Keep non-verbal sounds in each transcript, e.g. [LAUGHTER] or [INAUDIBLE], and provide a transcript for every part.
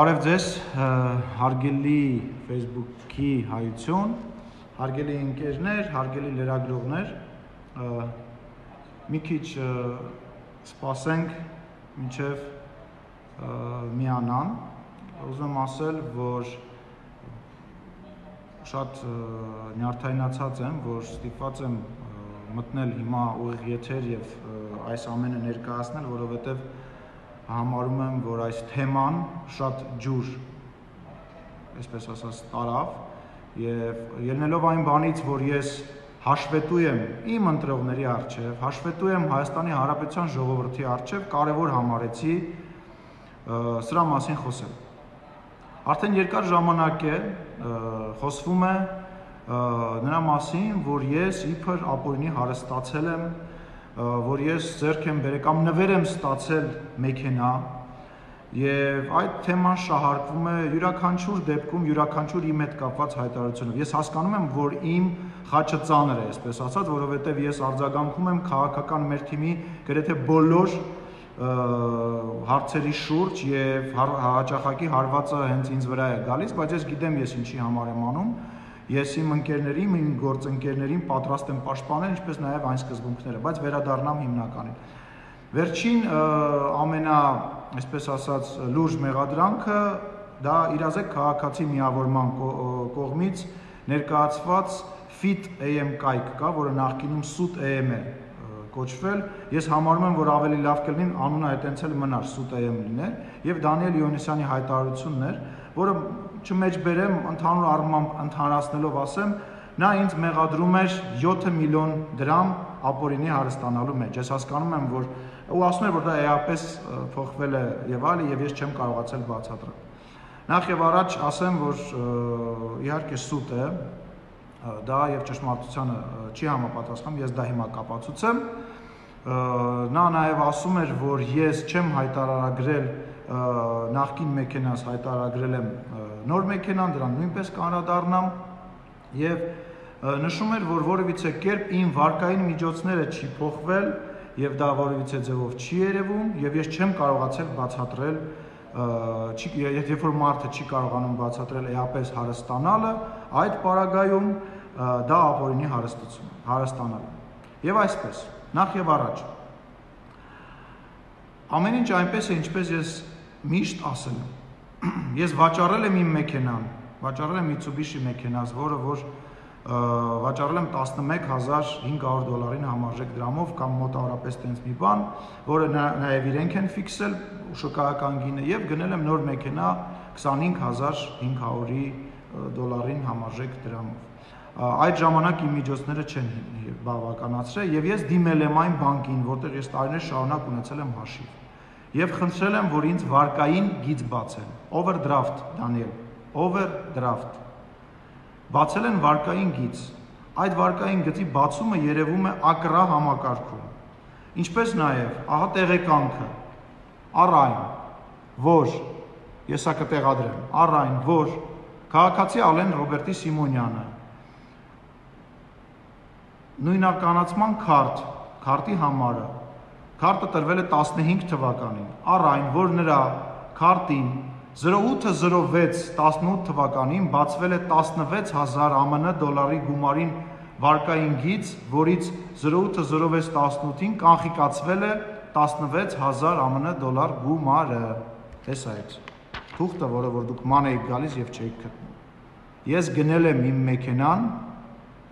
Բարև ձեզ, հարգելի Facebook-ի հայություն, հարգելի ընկերներ, հարգելի լրագրողներ, մի քիչ սպասենք մինչև միանան։ Ուզում ասել, որ շատ նյարդայնացած եմ, որ ստիպված եմ մտնել հիմա ուղիղ եթեր եւ այս ամենը ներկայացնել, որովհետեւ համարում եմ, որ այս թեման շատ ջուր, այսպես ասած, տարավ եւ ելնելով այն բանից, որ ես հաշվետու եմ իմ ընտրողների արչեւ, հաշվետու եմ Հայաստանի Հանրապետության ժողովրդի արչեւ, կարևոր համարեցի սրա մասին խոսել։ Արդեն երկար ժամանակ է խոսվում է նրա մասին, որ ես իբր ապօրինի հարստացել եմ որ ես ձեռք եմ բերել կամ նվեր եմ ստացել մեքենա եւ այդ թեման շահարկվում է յուրաքանչյուր դեպքում յուրաքանչյուր իմ հետ կապված հայտարարությունով։ Ես հասկանում եմ, որ իմ խաչը ծանր է, այսպես ասած, որովհետեւ ես արձագանքում եմ քաղաքական մեր թիմի գրեթե բոլոր հարցերի շուրջ եւ հաճախակի հարվածը հենց ինձ վրա է գալիս, բայց ես գիտեմ ես ինչի համար եմ անում Ես իմ ընկերներին, իմ գործընկերներին պատրաստ եմ պաշտպանել, ինչպես նաև այն սկզբունքները, բայց վերադառնամ հիմնականին։ Վերջին ամենա, այսպես ասած, լուրջ մեղադրանքը դա իրազեկ քաղաքացի միավորման կողմից ներկայացված FIT AM կայք կա, որը նախկինում SUT AM է կոչվել։ Ես համարում եմ, որ ավելի լավ կլինի անունը այտենցել մնար SUT AM լինել եւ Դանիել Իոնիսյանի հայտարարությունն էր, որը չմեջբերեմ ընդհանուր առմամբ ընդհանրացնելով ասեմ, նա ինձ մեղադրում էր 7 միլիոն դրամ ապօրինի հարստանալու մեջ։ Ես հասկանում եմ, որ ու ասում էր, որ դա էապես փոխվել է եւ այլը եւ ես չեմ կարողացել բացատրել։ Նախ եւ առաջ ասեմ, որ իհարկե սուտ է դա եւ ճշմարտությանը չի համապատասխանում, ես դա հիմա կապացուցեմ։ Նա նաեւ ասում էր, որ ես չեմ հայտարարագրել նախկին մեքենաս հայտարարագրել եմ նոր մեքենան, դրան նույնպես կանրադառնամ եւ նշում էր, որ որևիցե կերպ իմ վարկային միջոցները չի փոխվել եւ դա որևիցե ձևով չի երևում եւ ես չեմ կարողացել բացատրել չի երբ որ մարդը չի կարողանում բացատրել էապես հարստանալը, այդ պարագայում դա ապօրինի հարստություն, հարստանալը։ Եվ այսպես, նախ եւ առաջ ամեն ինչ այնպես է, ինչպես ես միշտ ասել եմ [CLEARS THROAT] ես վաճառել եմ իմ մեքենան, վաճառել եմ Mitsubishi մեքենաս, որը որ վաճառել եմ 11500 դոլարին համարժեք դրամով կամ մոտավորապես տենց մի բան, որը նաև իրենք են ֆիքսել շոկայական գինը եւ գնել եմ նոր մեքենա 25500-ի դոլարին համարժեք դրամով այդ ժամանակ իմ միջոցները չեն բավականացրել եւ ես դիմել եմ այն բանկին, որտեղ ես տարիներ շարունակ ունեցել եմ հաշիվ եւ խնդրել եմ, որ ինձ վարկային գիծ բացեն։ Overdraft, Դանիել, overdraft։ Բացել են վարկային գիծ։ Այդ վարկային գծի բացումը երևում է ակրա համակարգում։ Ինչպես նաեւ, ահա տեղեկանքը։ Առ այն, որ ես հա կտեղադրեմ, առ այն, որ քաղաքացի Ալեն Ռոբերտի Սիմոնյանը նույնականացման քարտ, քարտի համարը. Քարտը տրվել է 15 թվականին։ Առ այն, որ նրա քարտին 0806-18 թվականին բացվել է 16000 ԱՄՆ դոլարի գումարին վարկային գիծ, որից 0806-18-ին կանխիկացվել է 16000 ԱՄՆ դոլար գումարը։ Հեսա այդ թուղթը, որը որ դուք ման եք գալիս եւ չէիք գտնում։ Ես գնել եմ իմ մեքենան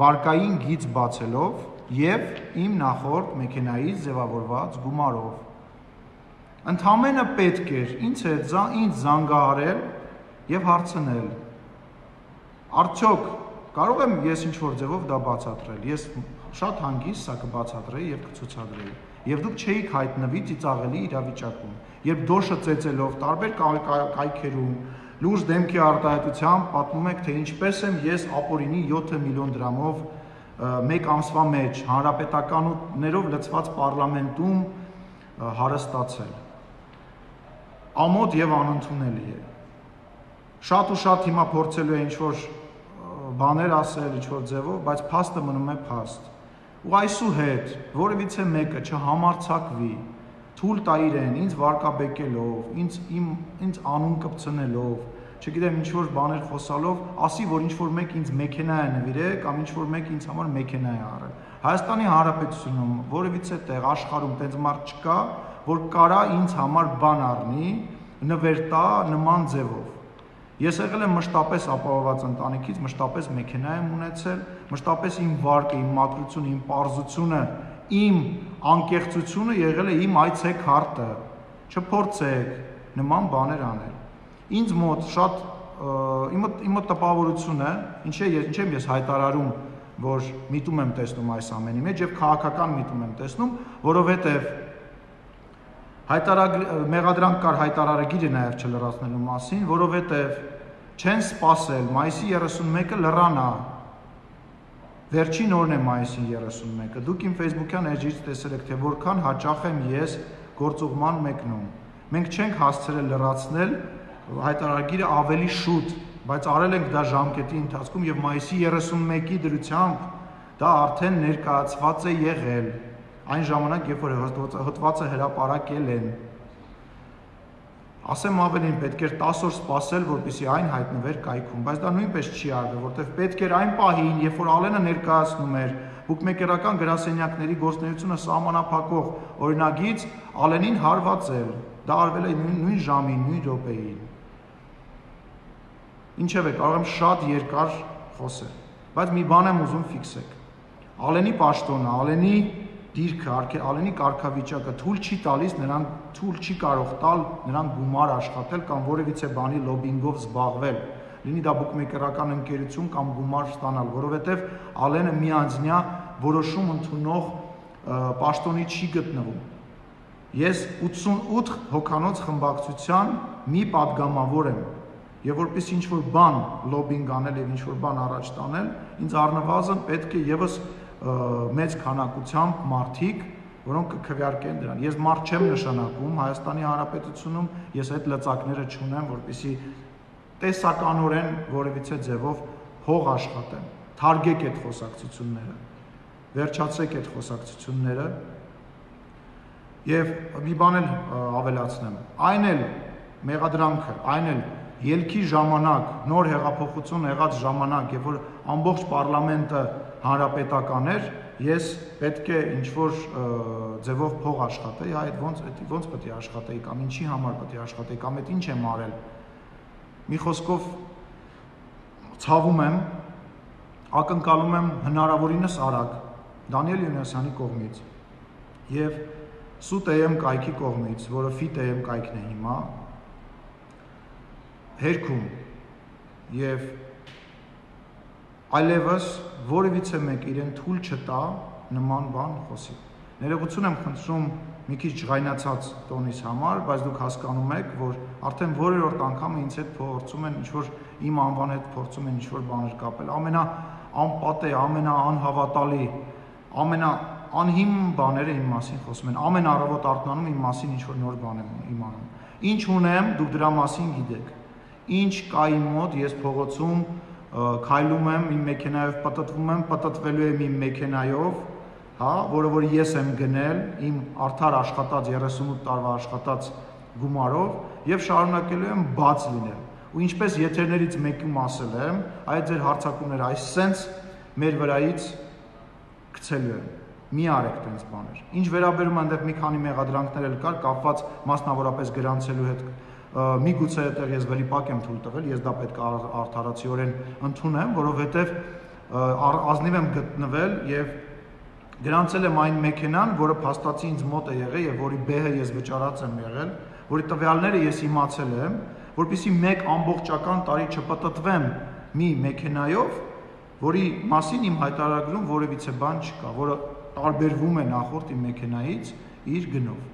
վարկային գիծ բացելով եւ իմ նախորդ մեքենայից ձևավորված գումարով։ Ընդհանրապես պետք էր ինձ հետ ինձ զանգահարել եւ հարցնել. Արդյոք կարող եմ ես ինչ որ ձևով դա բացատրել։ Ես շատ հանգիստ սա կբացատրեի եւ կցուցադրեի։ Եվ դուք չէիք հայտնվի ծիծաղելի իրավիճակում, երբ դոշը ծեծելով տարբեր կայքերում լուրջ դեմքի արտահայտությամբ պատմում եք, թե ինչպես եմ ես ապօրինի 7 միլիոն դրամով մեկ ամսվա մեջ հանրապետականներով լցված պարլամենտում հարստացել։ Ամոթ եւ անընդունելի է։ Շատ ու շատ հիմա փորձելու է ինչ-որ բաներ ասել ինչ-որ ձևով, բայց փաստը մնում է փաստ։ Ու այսուհետ որևիցե մեկը չհամարցակվի թույլ տա իրեն ինձ վարկաբեկելով, ինձ իմ ինձ անուն կպցնելով, չգիտեմ ինչ որ բաներ խոսալով, ասի որ ինչ որ մեկ ինձ մեքենա է նվիրել կամ ինչ որ մեկ ինձ համար մեքենա է առել։ Հայաստանի Հանրապետությունում որևիցե տեղ աշխարհում տենց մարդ չկա, որ կարա ինձ համար բան առնի, նվեր տա նման ձևով։ Ես եղել եմ մշտապես ապահովված ընտանիքից, մշտապես մեքենա եմ ունեցել, մշտապես իմ վարկը, իմ մաքրությունը, իմ པարզությունը, իմ անկեղծությունը եղել է իմ այցեք հարտը, չփորձեք նման բաներ անել։ Ինձ մոտ շատ իմը իմը տպավորությունը, ինչ է, ինչ եմ ես հայտարարում, որ միտում եմ տեսնում այս ամենի մեջ եւ քաղաքական միտում եմ տեսնում, որովհետեւ հայտարար մեղադրանք կար հայտարարագիրը նաեւ չլրացնելու մասին, որովհետեւ չեն սпасել մայիսի 31-ը լրանա Վերջին օրն է մայիսի 31-ը։ Դուք իմ Facebook-յան էջից տեսել եք, թե որքան հաճախ եմ ես գործուղման մեկնում։ Մենք չենք հասցրել լրացնել հայտարարագիրը ավելի շուտ, բայց արել ենք դա ժամկետի ընթացքում եւ մայիսի 31-ի դրությամբ դա արդեն ներկայացված է եղել այն ժամանակ, երբ որ հոդվածը հրապարակել են։ Ասեմ ավելին, պետք էր 10 օր սպասել, որպեսզի այն հայտնվեր կայքում, բայց դա նույնպես չի արվել, որտեղ պետք էր այն պահին, երբ որ Ալենը ներկայացնում էր բուկմեկերական գրասենյակների գործունեությունը սահմանափակող օրինագից Ալենին հարվածել։ Դա արվել է նույն ժամին, նույն րոպեին։ Ինչևէ, կարող եմ շատ երկար խոսել, բայց մի բան եմ ուզում ֆիքսեք։ Ալենի պաշտոնը, Ալենի դիրքը, Ալենի կարգավիճակը թույլ չի տալիս նրան թույլ չի կարող տալ նրան գումար աշխատել կամ որևիցե բանի լոբինգով զբաղվել, լինի դա բուկմեկերական ընկերություն կամ գումար ստանալ, որովհետև Ալենը միանձնյա որոշում ընդունող պաշտոնի չի գտնվում։ Ես 88 հոկանոց խմբակցության մի падգամավոր եմ եւ որպես ինչ որ բան լոբինգ անել եւ ինչ որ բան առաջ տանել, ինձ առնվազն պետք է եւս եվ մեծ քանակությամբ մարդիկ, որոնք կքվեարկեն դրան։ Ես մարդ չեմ նշանակում Հայաստանի Հանրապետությունում, ես այդ լծակները չունեմ, որպեսի տեսականորեն որևիցե ձևով հող աշխատեմ։ Թարգեք այդ խոսակցությունները։ Վերջացրեք այդ խոսակցությունները։ Եվ մի բան էլ ավելացնեմ։ Այն էլ մեղադրանքը, այն էլ ելքի ժամանակ, նոր հեղափոխություն եղած ժամանակ, երբ որ ամբողջ parlamento հանրապետական էր, ես պետք է ինչ որ ձևով փող աշխատեի, հա այդ ոնց ոնց պետք է աշխատեի կամ ինչի համար պետք է աշխատեի կամ այդ ինչ եմ արել։ Մի խոսքով ցավում եմ, ակնկալում եմ հնարավորինս արագ Դանիել Յունասյանի կողմից եւ Սուտ AM կայքի կողմից, որը Fit AM կայքն է հիմա, հերքում եւ այլևս որևիցե մեկ իրեն թույլ չտա նման բան խոսի։ Ներողություն եմ խնդրում մի քիչ ջղայնացած տոնից համար, բայց դուք հասկանում եք, որ արդեն որերորդ անգամ ինձ հետ փորձում են ինչ-որ իմ անվան հետ փորձում են ինչ-որ բաներ կապել։ Ամենա անպատե, ամենա անհավատալի, ամենա անհիմ բաները իմ մասին խոսում են։ Ամեն առավոտ արթնանում իմ մասին ինչ-որ նոր բան եմ իմանում։ Ինչ ունեմ, դուք դրա մասին գիտեք ինչ կա իմ մոտ, ես փողոցում քայլում եմ, իմ մեքենայով պատտվում եմ, պատտվելու եմ իմ մեքենայով, հա, որը որ ես եմ գնել իմ արդար աշխատած 38 տարվա աշխատած գումարով եւ շարունակելու եմ բաց լինել։ Ու ինչպես եթերներից մեկում ասել եմ, այդ ձեր հարցակումները այս սենց մեր վրայից գցելու են մի արեք տենց բաներ։ Ինչ վերաբերում այնտեղ մի քանի մեղադրանքներ էլ կար կապված մասնավորապես գրանցելու հետ միգուցե այդտեղ ես վերիպակ եմ թույլ տվել, ես դա պետք է արդարացիորեն ընդունեմ, որովհետև ազնիվ եմ գտնվել եւ գրանցել եմ այն մեքենան, որը փաստացի ինձ մոտ է եղել եւ որի բեհը ես վճարած եմ եղել, որի տվյալները ես իմացել եմ, որpիսի մեկ ամբողջական տարի չպտտվեմ մի մեքենայով, որի մասին իմ հայտարարագրում որևիցե բան չկա, որը տարբերվում է նախորդ իմ մեքենայից իր գնով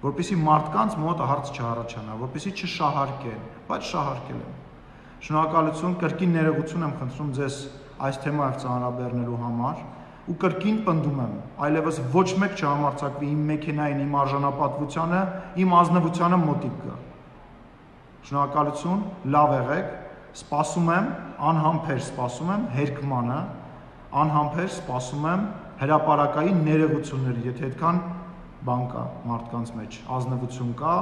որpիսի մարդկանց մոտ հարց չառաջանա, որpիսի չշահարկեն, բայց շահարկել են։ Շնորհակալություն, կրկին ներողություն եմ խնդրում ձեզ այս թեմայով ծանրաբեռնելու համար ու կրկին պնդում եմ, այլևս ոչ մեկ չհամարցակվի իմ մեքենային, իմ արժանապատվությանը, իմ ազնվությանը մոտիկ գա։ Շնորհակալություն, լավ եղեք, սպասում եմ, անհամբեր սպասում եմ հերկմանը, անհամբեր սպասում եմ հրաապարակային ներողությունների, եթե այդքան բան կա մարդկանց մեջ, ազնվություն կա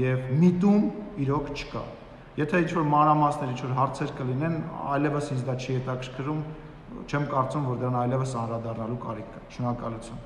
եւ միտում իրոք չկա։ Եթե ինչ որ մանրամասներ, ինչ որ հարցեր կլինեն, այլևս ինձ դա չի հետաքրքրում, չեմ կարծում, որ դրան այլևս անդրադառնալու կարիք կա։ Շնորհակալություն։